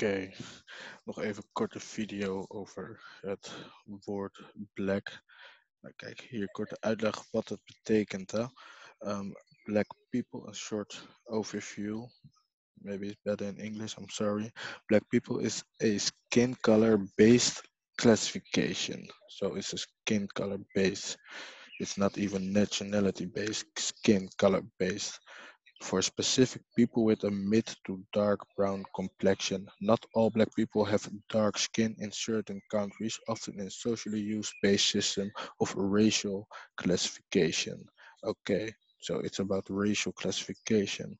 Oké, nog even een korte video over het woord black. Nou, kijk, hier korte uitleg wat het betekent. Hè? Um, black people, a short overview. Maybe it's better in English, I'm sorry. Black people is a skin color based classification. So it's a skin color based. It's not even nationality based, skin color based. For specific people with a mid to dark brown complexion. Not all black people have dark skin in certain countries, often in socially used based system of racial classification. Okay, so it's about racial classification.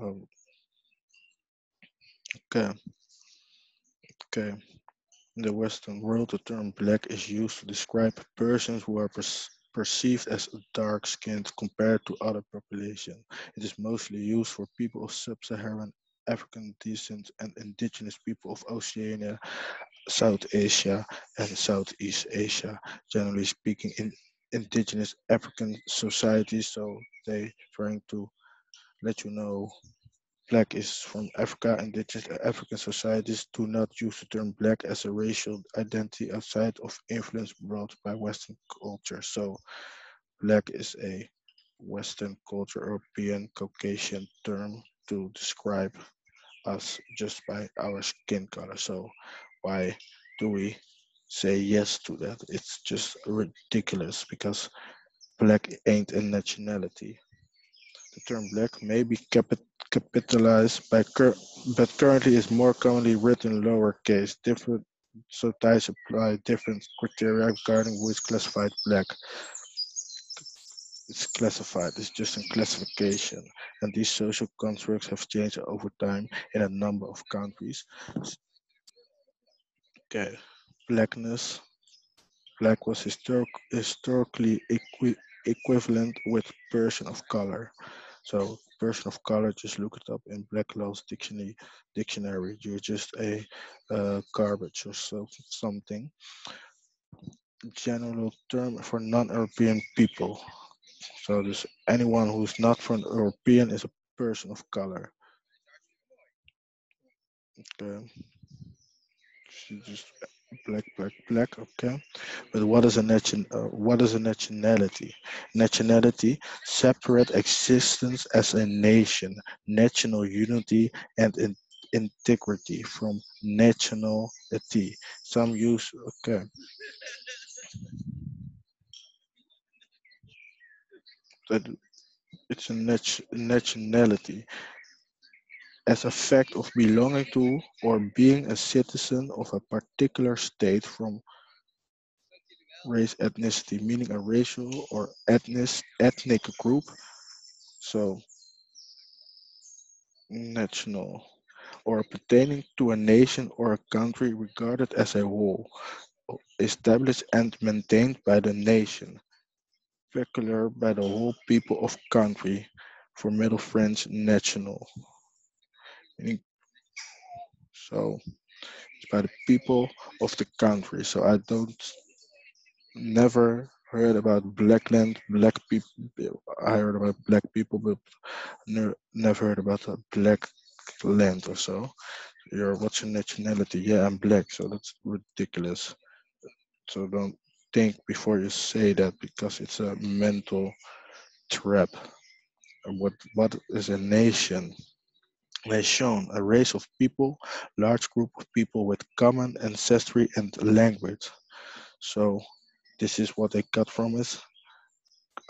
Um, okay, okay. In the Western world, the term black is used to describe persons who are as dark-skinned compared to other populations. It is mostly used for people of sub-Saharan African descent and indigenous people of Oceania, South Asia, and Southeast Asia. Generally speaking, in indigenous African societies, so they trying to let you know black is from Africa, and indigenous African societies do not use the term black as a racial identity outside of influence brought by Western culture. So black is a Western culture, European, Caucasian term to describe us just by our skin color. So why do we say yes to that? It's just ridiculous because black ain't a nationality. The term black may be capital capitalized by but currently is more commonly written lowercase. Different societies apply different criteria regarding who is classified black. It's classified, it's just a classification. And these social constructs have changed over time in a number of countries. Okay, blackness. Black was historic, historically equi equivalent with person of color. So person of color, just look it up in Black's Law Dictionary. Dictionary, you're just a uh, garbage or so, something. General term for non-European people. So this anyone who's not from European is a person of color. Okay. just black, black, black. Okay, but what is a nation? Uh, what is a nationality? Nationality, separate existence as a nation, national unity and in, integrity from nationality. Some use. Okay. That it's a nat nationality as a fact of belonging to or being a citizen of a particular state from race ethnicity meaning a racial or ethnic ethnic group. So national or pertaining to a nation or a country regarded as a whole established and maintained by the nation. Peculiar by the whole people of country for middle french national so it's by the people of the country. So I don't never heard about black land, black people. I heard about black people, but ne never heard about a black land or so. You're what's your nationality? Yeah, I'm black. So that's ridiculous. So don't think before you say that because it's a mental trap. What what is a nation? Nation, a race of people, large group of people with common ancestry and language. So this is what they cut from us,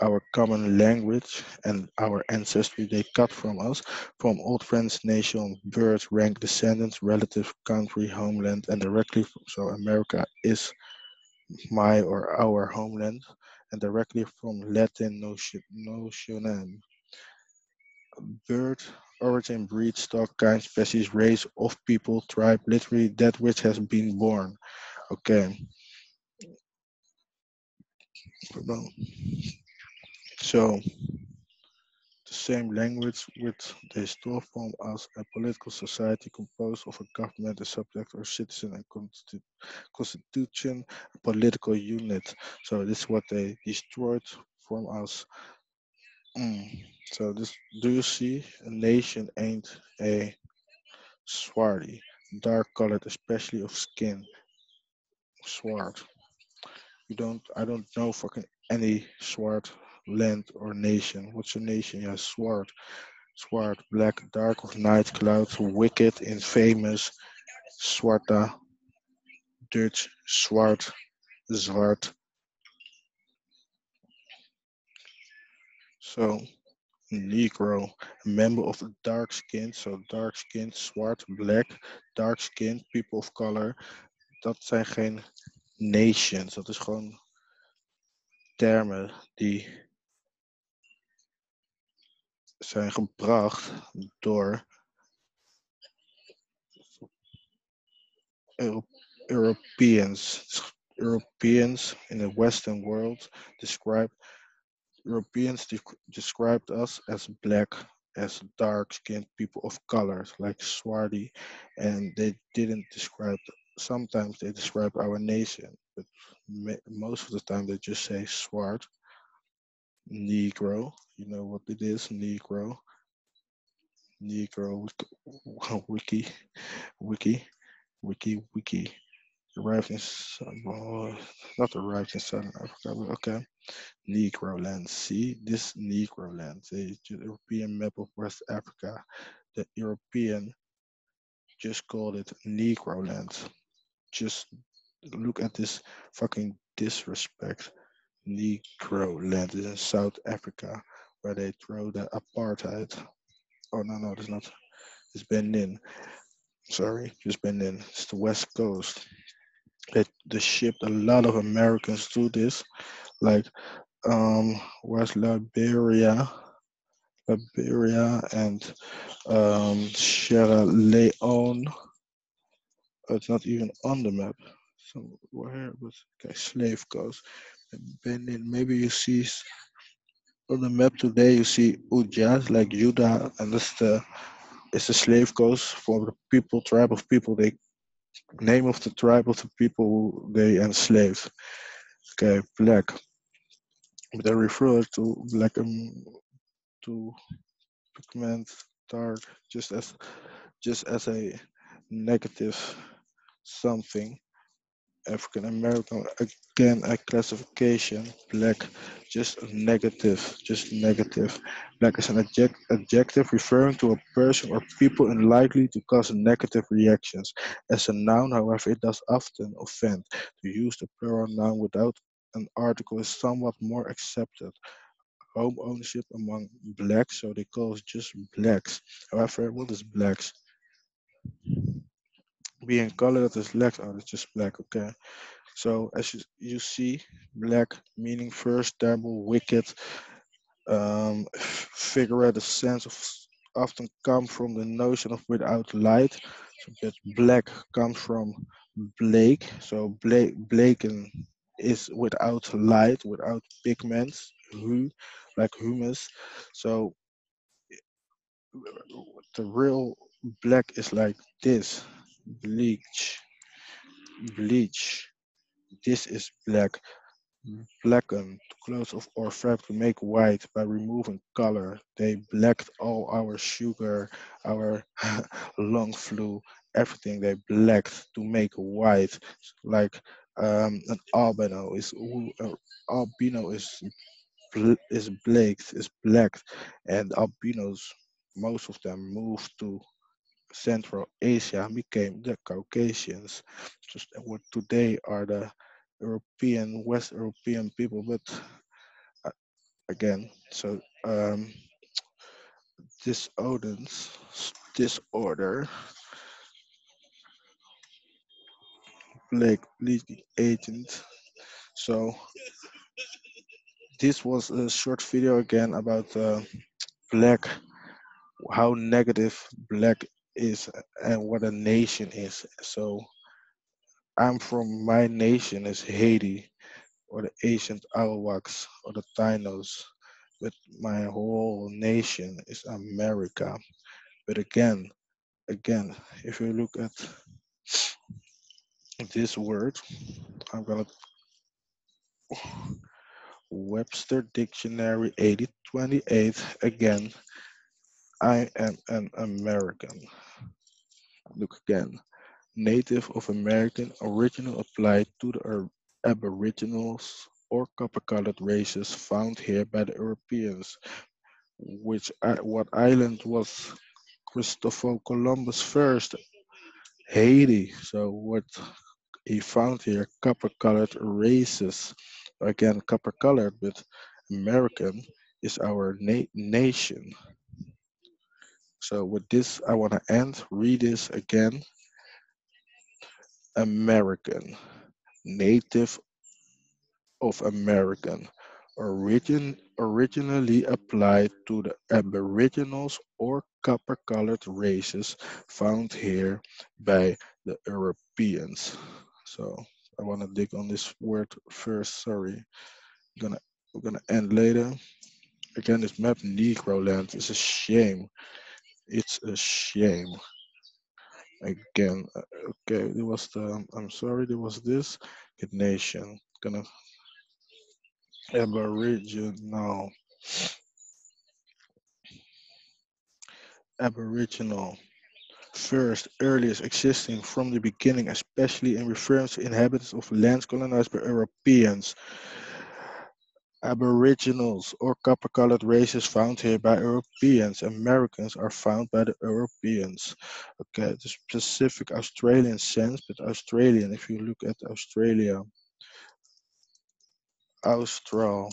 our common language and our ancestry they cut from us, from old friends, nation, birth, rank, descendants, relative, country, homeland, and directly, from, so America is my or our homeland, and directly from Latin notion, notionem. Birth, origin, breed, stock, kind, species, race of people, tribe, literally that which has been born. Okay. So the same language with the store form as a political society composed of a government, a subject or citizen, and constitution, a political unit. So this is what they destroyed from us. Mm. So this, do you see a nation ain't a swarthy, dark colored, especially of skin. Swart. You don't. I don't know fucking any swart land or nation. What's your nation? Yeah, swart. Swart, black, dark of night clouds, wicked, infamous, Swarta, Dutch, swart, zwart. So, Negro, member of dark skin, so dark skin, zwart, black, dark skin, people of color. Dat zijn geen nations, dat is gewoon termen die zijn gebracht door Europeans. Europeans in the Western world describe Europeans de described us as black, as dark-skinned people of colors, like swarthy, and they didn't describe. Sometimes they describe our nation, but most of the time they just say swart, Negro. You know what it is, Negro. Negro wiki, wiki, wiki, wiki. Arrived in, well, oh, not arrived in Southern Africa, okay. Negro land. See this Negro land, the European map of West Africa. The European just called it Negro land. Just look at this fucking disrespect. Negro land is in South Africa where they throw the apartheid. Oh no, no, it's not. It's Benin. Sorry, just Benin. It's the West Coast. They, they shipped a lot of Americans to this, like um, West Liberia, Liberia, and um, Sierra Leone. It's not even on the map. Somewhere, but okay, Slave Coast. Benin. Maybe you see on the map today. You see Ujas like Judah, and that's the it's the slave coast for the people tribe of people they name of the tribe of the people they enslaved. Okay, black. They refer to black um, to pigment dark just as just as a negative something. African American again a classification black just negative just negative. Black is an adject, adjective referring to a person or people unlikely to cause negative reactions. As a noun however it does often offend. To use the plural noun without an article is somewhat more accepted. Home ownership among blacks so they call it just blacks. However what is blacks? Being colored as black oh it's just black okay. So as you, you see black meaning first terrible wicked um figure the sense of often come from the notion of without light. So that black comes from blake so blake blaken is without light without pigments who like humus. So the real black is like this bleach bleach. This is black. Blacken clothes of or fabric to make white by removing color. They blacked all our sugar our long flu everything. They blacked to make white like um, an albino is uh, albino is is blaked is black and albinos most of them moved to Central Asia and became the Caucasians, just what today are the European, West European people. But uh, again, so um, this Odin's disorder, Blake leading agent. So this was a short video again about uh, black, how negative black is and what a nation is. So I'm from my nation is Haiti or the ancient Arawaks or the Tainos, but my whole nation is America. But again, again, if you look at this word, I'm gonna Webster Dictionary 8028 again. I am an American. Look again. Native of American, original applied to the Aboriginals or copper-colored races found here by the Europeans. Which what island was Christopher Columbus first? Haiti. So what he found here copper-colored races. Again, copper-colored, but American is our na nation. So with this, I want to end. Read this again. American, native of American, origin, originally applied to the Aboriginals or copper-colored races found here by the Europeans. So I want to dig on this word first. Sorry, I'm gonna we're gonna end later. Again, this map Negro land is a shame. It's a shame. Again, uh, okay, there was the. I'm sorry, there was this. Good nation. Gonna Aboriginal. Aboriginal first earliest existing from the beginning, especially in reference to inhabitants of lands colonized by Europeans. Aboriginals or copper-colored races found here by Europeans. Americans are found by the Europeans. Okay, the specific Australian sense, but Australian, if you look at Australia, Austral,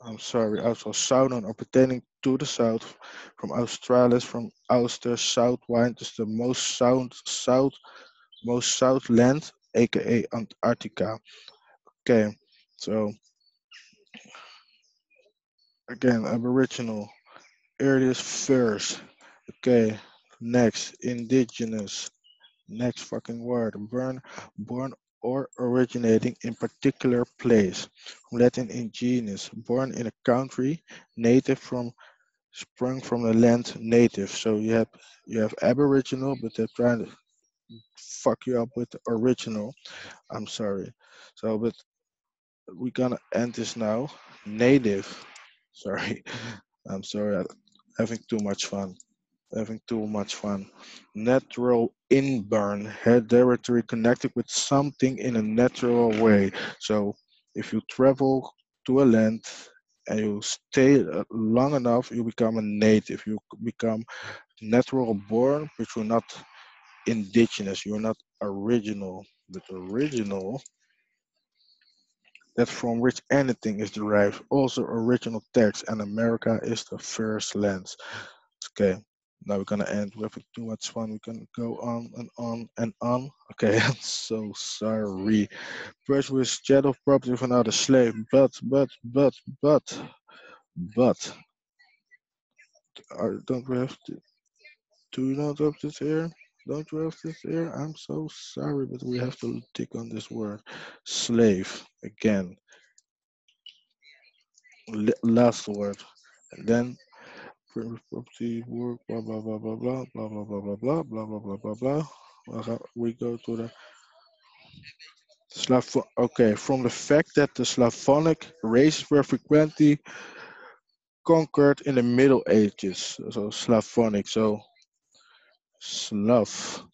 I'm sorry, Austral Southern or pertaining to the south, from Australis, from Auster, South Wind is the most south, south, most south land, aka Antarctica. Okay, so again, Aboriginal, earliest first. Okay, next, indigenous, next fucking word, born, born or originating in particular place. Latin indigenous, born in a country, native from, sprung from the land native. So you have you have Aboriginal, but they're trying to fuck you up with original. I'm sorry. So, but we're gonna end this now. Native. Sorry. I'm sorry. I'm having too much fun having too much fun. Natural inborn, hereditary connected with something in a natural way. So if you travel to a land and you stay uh, long enough, you become a native. You become natural born, but you're not indigenous. You're not original. But original, that's from which anything is derived. Also original text, and America is the first land. Okay, now we're gonna end We with too much fun. We can go on and on and on. Okay, I'm so sorry. First was chat of property of another slave, but but but but but I don't we have to do you not have this here? Don't you have this here? I'm so sorry, but we have to tick on this word. Slave again. last word. And then property work, blah, blah, blah, blah, blah, blah, blah, blah, blah, blah, blah, blah, blah, blah, blah. We go to the Slav. Okay, from the fact that the Slavonic races were frequently conquered in the Middle Ages, so Slavonic, so Slav,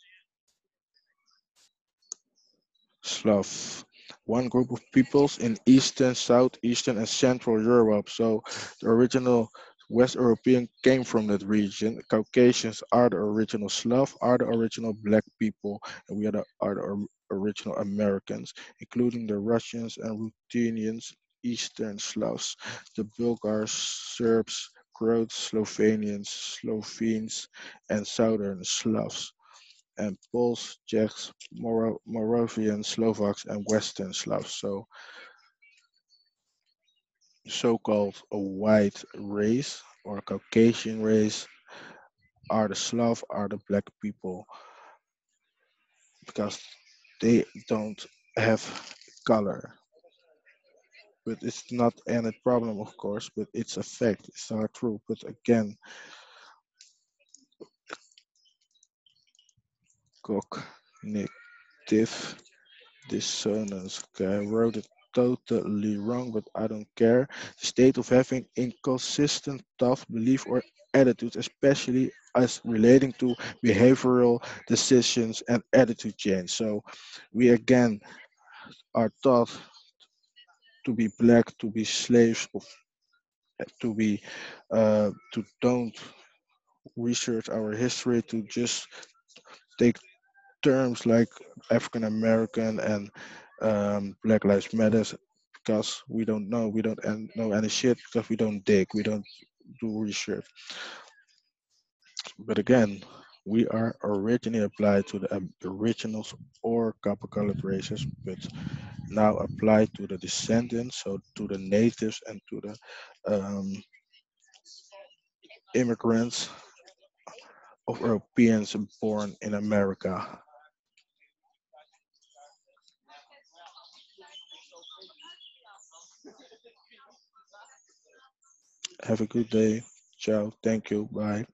Slav, one group of peoples in Eastern, Southeastern, and Central Europe. So the original West European came from that region. Caucasians are the original Slav, are the original black people, and we are the, are the original Americans, including the Russians and Ruthenians, Eastern Slavs, the Bulgars, Serbs, Croats, Slovenians, Slovenes, and Southern Slavs, and Poles, Czechs, Moro Moravian Slovaks, and Western Slavs. So so-called a white race or Caucasian race are the Slav, are the black people because they don't have color. But it's not any problem, of course, but it's a fact, it's not true. But again, cognitive dissonance. Okay, I wrote it totally wrong, but I don't care. The state of having inconsistent thought, belief, or attitudes, especially as relating to behavioral decisions and attitude change. So we again are taught to be black, to be slaves, of, to be uh, to don't research our history, to just take terms like African American and um, Black Lives Matter because we don't know, we don't know any shit because we don't dig, we don't do research. But again, we are originally applied to the originals or copper colored races, but now applied to the descendants, so to the natives and to the um, immigrants of Europeans born in America. Have a good day. Ciao. Thank you. Bye.